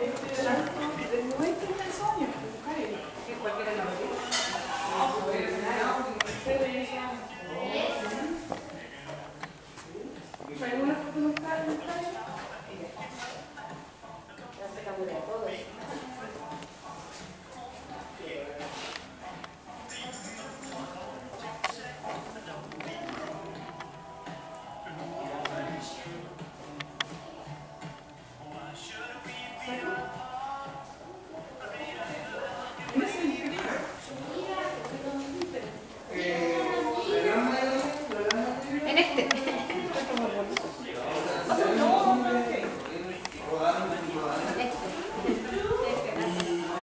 Este era el nuestro insomnio.